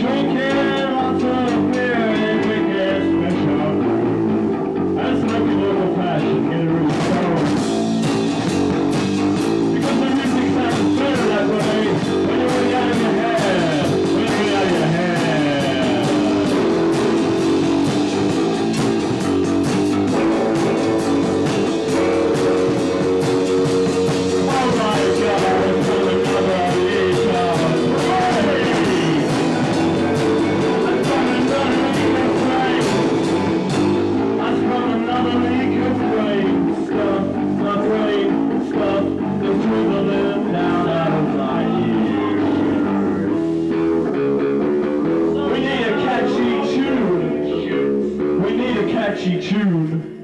drinking catchy tune.